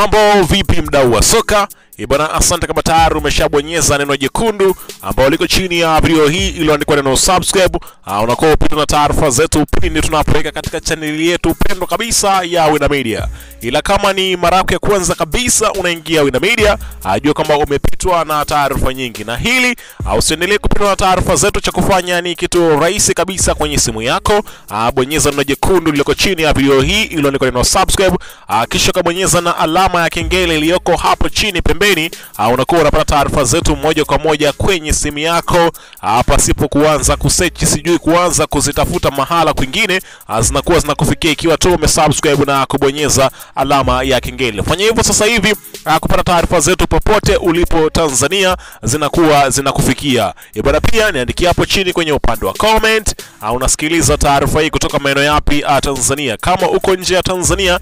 Mambo vipi, mdau wa soka? Eh bwana, asante kama tayari umeshabonyeza neno jekundu ambao liko chini ya video hii iliyoandikwa neno subscribe. Uh, unakuwa upitwa na taarifa zetu pindi tunapoweka katika chaneli yetu pendwa kabisa ya Wina Media. Ila kama ni mara yako ya kwanza kabisa unaingia Wina Media, ajua kwamba umepitwa na taarifa nyingi, na hili uh, usiendelee kupitwa na taarifa zetu. Cha kufanya ni kitu rahisi kabisa kwenye simu yako. Uh, bonyeza neno jekundu lililoko chini ya video hii iliyoandikwa neno subscribe. Uh, kisha kabonyeza na alama ya kengele iliyoko hapo chini pembeni. Uh, unakuwa unapata taarifa zetu moja kwa moja kwenye simu yako uh, pasipo kuanza kusearch, sijui kuanza kuzitafuta mahala kwingine. Uh, zinakuwa zinakufikia ikiwa tu umesubscribe na kubonyeza alama ya kengele. Fanya hivyo sasa hivi uh, kupata taarifa zetu popote ulipo Tanzania zinakuwa zinakufikia. E pia niandikia hapo chini kwenye upande wa comment unasikiliza taarifa hii kutoka maeneo yapi Tanzania. Kama uko nje ya Tanzania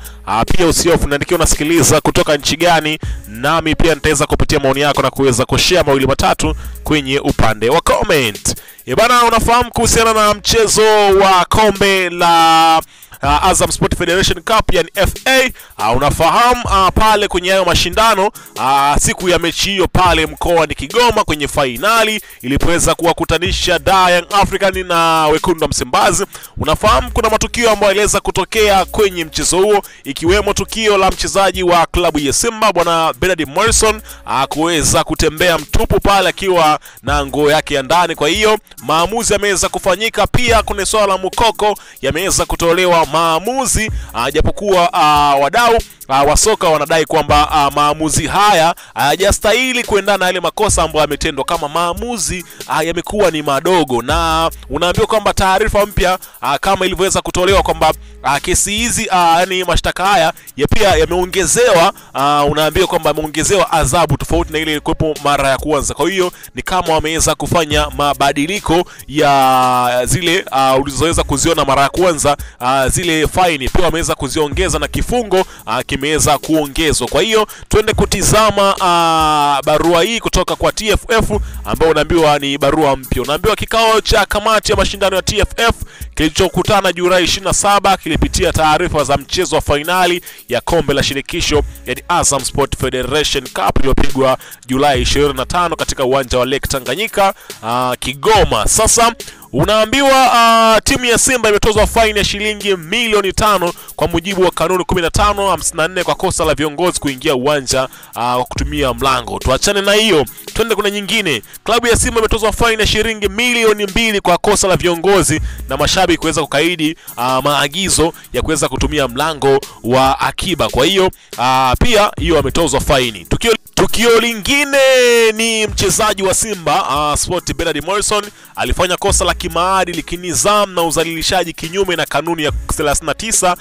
pia usiofu niandikia unasikiliza kutoka nchi gani, nami pia nitaweza kupitia maoni yako na kuweza kushare mawili matatu kwenye upande wa comment. Ebana, bana, unafahamu kuhusiana na mchezo wa kombe la uh, Azam Sport Federation Cup yani FA. Uh, unafahamu uh, pale kwenye hayo mashindano uh, siku ya mechi hiyo pale mkoa ni Kigoma kwenye fainali ilipoweza kuwakutanisha Young African na wekundu wa Msimbazi. Unafahamu kuna matukio ambayo yaliweza kutokea kwenye mchezo huo, ikiwemo tukio la mchezaji wa klabu ya Simba bwana Bernard Morrison uh, kuweza kutembea mtupu pale akiwa na nguo yake ya ndani. Kwa hiyo maamuzi yameweza kufanyika. Pia kuna swala la mukoko yameweza kutolewa maamuzi uh, japokuwa uh, wadau uh, wa soka wanadai kwamba uh, maamuzi haya hayajastahili uh, kuendana na yale makosa ambayo yametendwa, kama maamuzi uh, yamekuwa ni madogo, na unaambiwa kwamba taarifa mpya uh, kama ilivyoweza kutolewa kwamba uh, kesi hizi uh, yani mashtaka haya ya pia yameongezewa uh, unaambiwa kwamba yameongezewa adhabu tofauti na ile ilikuwepo mara ya kwanza. Kwa hiyo ni kama wameweza kufanya mabadiliko ya zile uh, ulizoweza kuziona mara ya kwanza uh, zile faini pia wameweza kuziongeza na kifungo uh, kimeweza kuongezwa. Kwa hiyo twende kutizama uh, barua hii kutoka kwa TFF ambayo unaambiwa ni barua mpya. Unaambiwa kikao cha kamati ya mashindano ya TFF kilichokutana Julai 27 kilipitia taarifa za mchezo wa fainali ya kombe la shirikisho yani Azam Sport Federation Cup iliyopigwa Julai 25 katika uwanja wa Lake Tanganyika uh, Kigoma. Sasa unaambiwa uh, timu ya Simba imetozwa faini ya shilingi milioni tano kwa mujibu wa kanuni 1554 kwa kosa la viongozi kuingia uwanja kwa uh, kutumia mlango. Tuachane na hiyo, twende kuna nyingine. Klabu ya Simba imetozwa faini ya shilingi milioni mbili kwa kosa la viongozi na mashabiki kuweza kukaidi uh, maagizo ya kuweza kutumia mlango wa akiba. Kwa hiyo uh, pia hiyo ametozwa faini. Tukio Tukio lingine ni mchezaji wa Simba uh, Sport Bernard Morrison alifanya kosa la kimaadili, kinidhamu na uzalilishaji kinyume na kanuni ya 39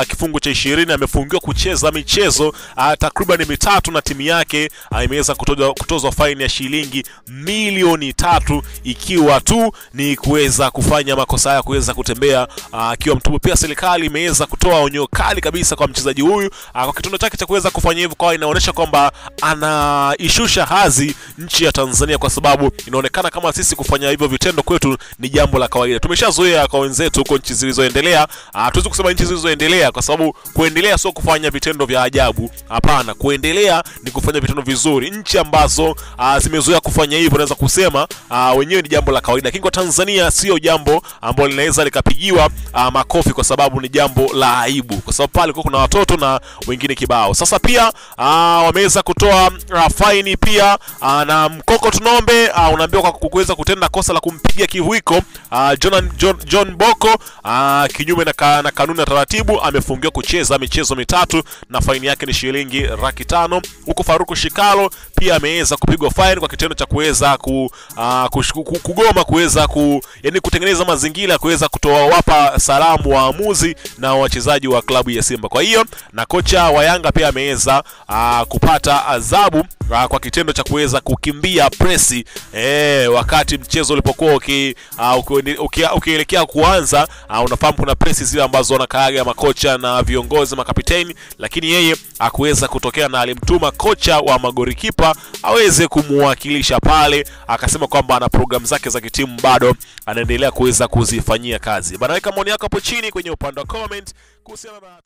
uh, kifungu cha 20. Amefungiwa kucheza michezo uh, takriban mitatu na timu yake uh, imeweza kutozwa, faini ya shilingi milioni tatu ikiwa tu ni kuweza kufanya makosa haya kuweza kutembea akiwa uh. Pia serikali imeweza kutoa onyo kali kabisa kwa mchezaji huyu uh, kwa kitendo chake cha kuweza kufanya hivyo, kwa inaonyesha kwamba anaishusha hadhi nchi ya Tanzania, kwa sababu inaonekana kama sisi kufanya hivyo vitendo kwetu ni jambo la kawaida. Tumeshazoea kwa wenzetu huko nchi zilizoendelea. Hatuwezi kusema nchi zilizoendelea kwa sababu kuendelea sio kufanya vitendo vya ajabu. Hapana, kuendelea ni kufanya vitendo vizuri. Nchi ambazo zimezoea kufanya hivyo naweza kusema a, wenyewe ni jambo la kawaida, lakini kwa Tanzania sio jambo ambalo linaweza likapigiwa makofi kwa sababu ni jambo la aibu, kwa sababu pale kuna watoto na wengine kibao. Sasa pia wameweza kutoa uh, faini pia uh, na mkoko tunombe uh, unaambiwa kwa kuweza kutenda kosa la kumpiga kiwiko uh, John, John, John Boko uh, kinyume na, ka, na kanuni na taratibu amefungiwa kucheza michezo mitatu na faini yake ni shilingi laki tano huku Faruku Shikalo pia ameweza kupigwa faini kwa kitendo cha kuweza ku, uh, kugoma kuweza ku, yani kutengeneza mazingira ya kuweza kutowapa salamu waamuzi na wachezaji wa klabu ya Simba. Kwa hiyo na kocha wa Yanga pia ameweza uh, kupata adhabu uh, kwa kitendo cha kuweza kukimbia presi eh, wakati mchezo ulipokuwa uki, uh, ukielekea uki, uki kuanza uh, unafahamu kuna presi zile ambazo wanakaaga makocha na viongozi makapiteni, lakini yeye hakuweza kutokea na alimtuma kocha wa magorikipa aweze kumwakilisha pale, akasema kwamba ana programu zake za kitimu bado anaendelea kuweza kuzifanyia kazi. Bana, weka maoni yako hapo chini kwenye upande wa comment kuhusiana na